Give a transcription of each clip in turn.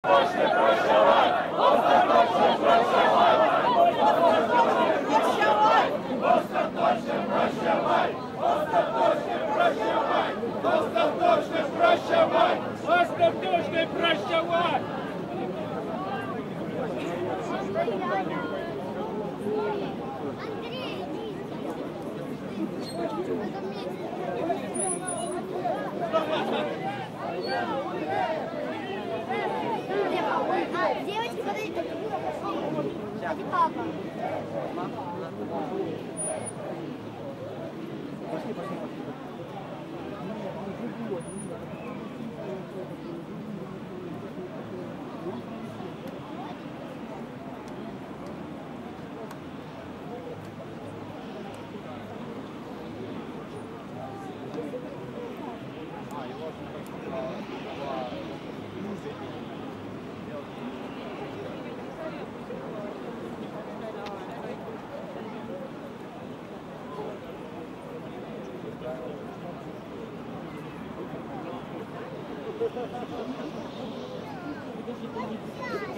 Остаточно прощавай! Остаточно прощавай! Андрей, иди. В этом месте. Девочки, подожди, подожди, папа. Пошли, пошли. Let's go.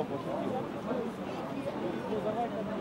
Ну, давай, давай.